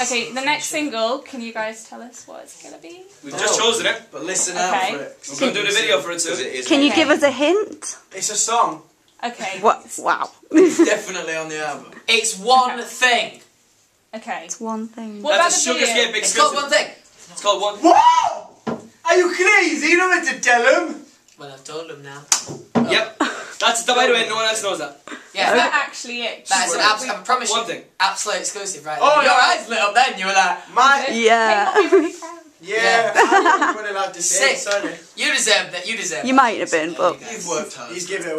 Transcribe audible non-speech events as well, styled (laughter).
Okay, the next single, can you guys tell us what it's gonna be? We've just oh. chosen it. But listen Okay. out for it. We're going to do the video for it soon. Can you Okay. give us a hint? It's a song. Okay. What? Wow. It's definitely on the album. (laughs) It's one Okay. thing. Okay. It's one thing. What That's a about the Sugar video? Scape It's called one thing. It's called one. What? Are you crazy? You don't meant to tell him. Well, I've told him now. Yep. That's the by the way, no one else knows that. Yeah, Is that, that actually it? that's an Swear. abs- I promise One you, thing. absolute exclusive, right? Oh, Your yeah. eyes lit up then. You were like, My. Yeah. Hey, you'll be really proud. (laughs) Yeah. I'm really allowed to say. Sick. Sorry. you deserve that. You deserve. You that. might have been, but you go. You've worked hard. He's give it away.